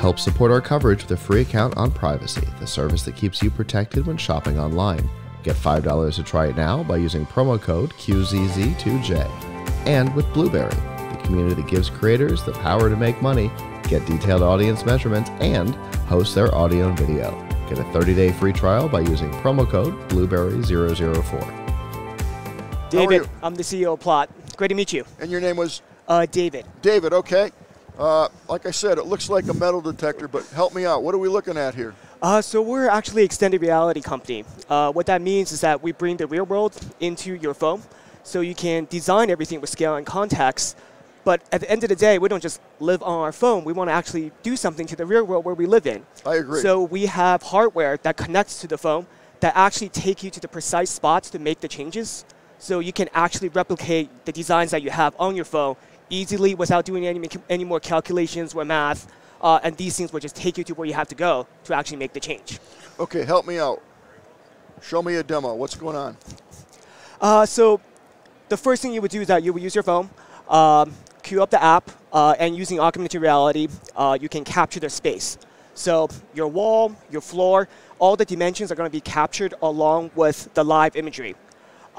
Help support our coverage with a free account on Privacy, the service that keeps you protected when shopping online. Get $5 to try it now by using promo code QZZ2J. And with Blubrry, the community that gives creators the power to make money, get detailed audience measurements, and host their audio and video. Get a 30 day free trial by using promo code Blueberry004. David. I'm the CEO of Plott. Great to meet you. And your name was Uh, David. David, okay. Uh, like I said, it looks like a metal detector, but help me out. What are we looking at here? Uh, so we're actually extended reality company. Uh, what that means is that we bring the real world into your phone, so you can design everything with scale and context. But at the end of the day, we don't just live on our phone. We want to actually do something to the real world where we live in. I agree. So we have hardware that connects to the phone that actually take you to the precise spots to make the changes. So you can actually replicate the designs that you have on your phone easily without doing any, any more calculations or math. Uh, and these things will just take you to where you have to go to actually make the change. Okay, help me out. Show me a demo. What's going on? Uh, so the first thing you would do is that you would use your phone, um, queue up the app, uh, and using augmented reality, uh, you can capture the space. So your wall, your floor, all the dimensions are going to be captured along with the live imagery.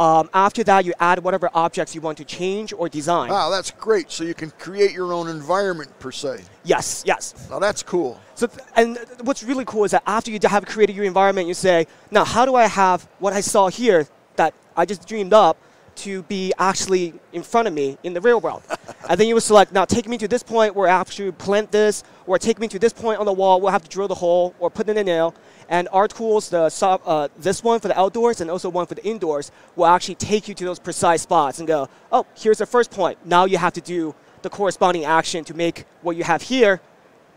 Um, after that, you add whatever objects you want to change or design. Wow, that's great. So you can create your own environment, per se. Yes, yes. Now, that's cool. So, th- and what's really cool is that after you have created your environment, you say, now how do I have what I saw here that I just dreamed up to be actually in front of me in the real world? and then you would select, now take me to this point where I have to plant this, or take me to this point on the wall where I have to drill the hole or put in a nail. And our tools, the uh, this one for the outdoors and also one for the indoors, will actually take you to those precise spots and go, oh, here's the first point. Now you have to do the corresponding action to make what you have here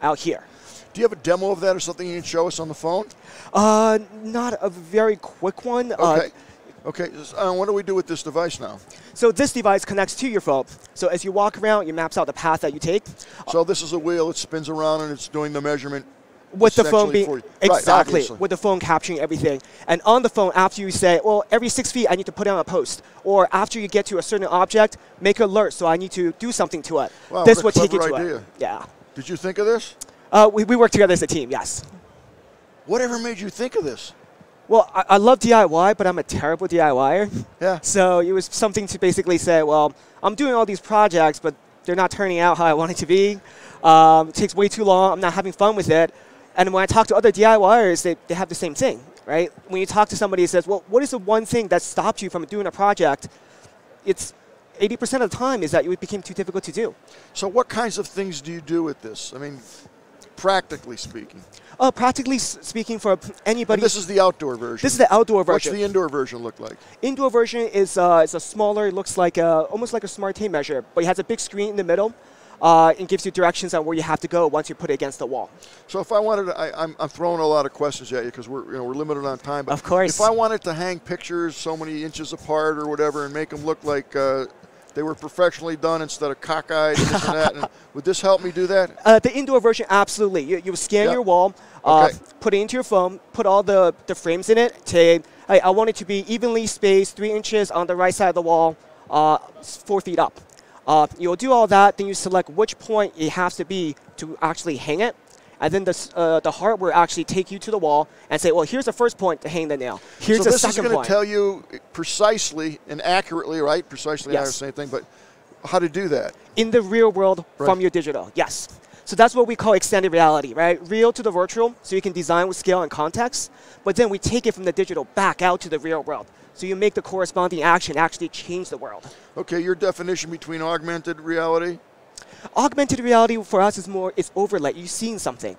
out here. Do you have a demo of that or something you can show us on the phone? Uh, not a very quick one. Okay. Uh, okay. Uh, what do we do with this device now? so this device connects to your phone. So as you walk around, it maps out the path that you take. So this is a wheel. It spins around and it's doing the measurement. With the phone being you. Right, exactly with the phone capturing everything, and on the phone after you say, well, every six feet I need to put down a post, or after you get to a certain object, make an alert so I need to do something to it. Wow, this will take you to clever it. Yeah. Did you think of this? Uh, we, we work together as a team. Yes. Whatever made you think of this? Well, I, I love DIY, but I'm a terrible DIYer. Yeah. So it was something to basically say, well, I'm doing all these projects, but they're not turning out how I want it to be. Um, it takes way too long. I'm not having fun with it. And when I talk to other DIYers, they, they have the same thing, right? When you talk to somebody who says, well, what is the one thing that stopped you from doing a project? It's 80% of the time is that it became too difficult to do. So what kinds of things do you do with this? I mean, practically speaking. Uh, practically speaking, for anybody, And this is the outdoor version. this is the outdoor version. What's the indoor version look like? Indoor version is uh, it's a smaller, it looks like a, almost like a smart tape measure, but it has a big screen in the middle. Uh, and gives you directions on where you have to go once you put it against the wall. So if I wanted, to, I, I'm, I'm throwing a lot of questions at you because we're you know we're limited on time. But Of course. If I wanted to hang pictures so many inches apart or whatever and make them look like uh, they were professionally done instead of cockeyed and this and that, and would this help me do that? Uh, the indoor version, absolutely. You, you scan Yeah. your wall, uh, Okay. put it into your phone, put all the, the frames in it. Say, hey, I want it to be evenly spaced, three inches on the right side of the wall, uh, four feet up. Uh, you'll do all that, then you select which point it has to be to actually hang it. And then the, uh, the hardware actually take you to the wall and say, well, here's the first point to hang the nail. Here's so the this is going to tell you precisely and accurately, right? Precisely, not the Yes. same thing, but how to do that. in the real world Right. from your digital. Yes. So that's what we call extended reality, right? Real to the virtual, so you can design with scale and context, but then we take it from the digital back out to the real world. So you make the corresponding action actually change the world. Okay, your definition between augmented reality. Augmented reality for us is more is overlay. You're seeing something.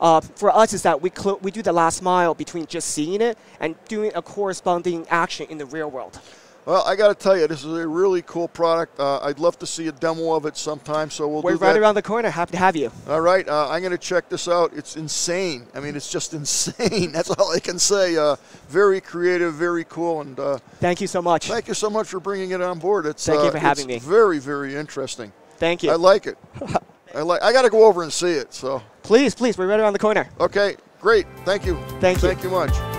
Uh, for us is that we we do the last mile between just seeing it and doing a corresponding action in the real world. Well, I got to tell you, this is a really cool product. Uh, I'd love to see a demo of it sometime, so we'll We're right that. around the corner. Happy to have you. All right, uh, I'm going to check this out. It's insane. I mean, it's just insane. That's all I can say. Uh, very creative, very cool, and uh, Thank you so much. thank you so much for bringing it on board. It's Thank you uh, for having it's me. Very, very interesting. Thank you. I like it. I like. I got to go over and see it. So, please, please, we're right around the corner. okay, great. Thank you. Thank you. Thank you much.